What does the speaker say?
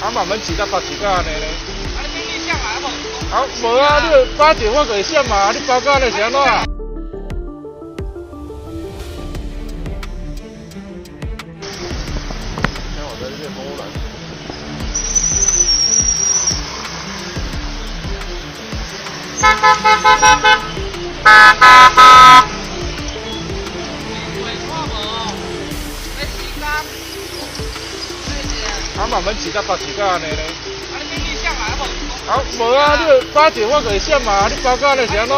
啊，慢慢骑到八时间安尼咧。啊，你你上来无？啊，无啊，你八点我就会闪嘛，你八点咧是安怎？看我在练波兰。啊，慢慢骑到八时间安尼咧。啊，你你下来无？啊，无啊，你八点我给你上嘛，你八点咧是安怎？